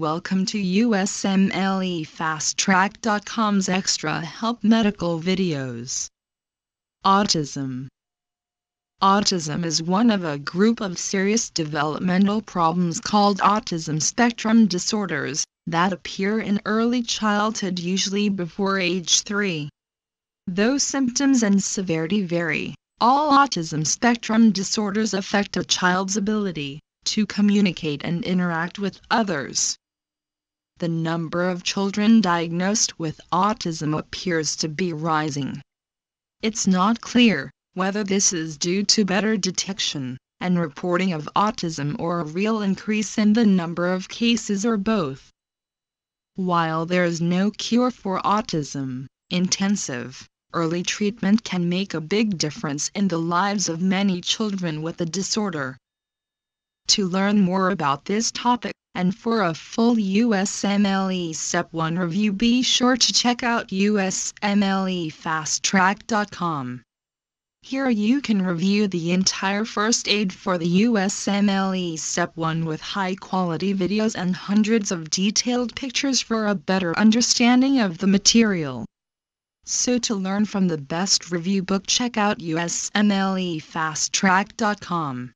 Welcome to USMLEFasttrack.com's extra help medical videos. Autism Autism is one of a group of serious developmental problems called autism spectrum disorders that appear in early childhood usually before age 3. Though symptoms and severity vary, all autism spectrum disorders affect a child's ability to communicate and interact with others the number of children diagnosed with autism appears to be rising. It's not clear whether this is due to better detection and reporting of autism or a real increase in the number of cases or both. While there is no cure for autism, intensive, early treatment can make a big difference in the lives of many children with the disorder. To learn more about this topic, and for a full USMLE Step 1 review be sure to check out USMLEFasttrack.com. Here you can review the entire first aid for the USMLE Step 1 with high quality videos and hundreds of detailed pictures for a better understanding of the material. So to learn from the best review book check out USMLEFasttrack.com.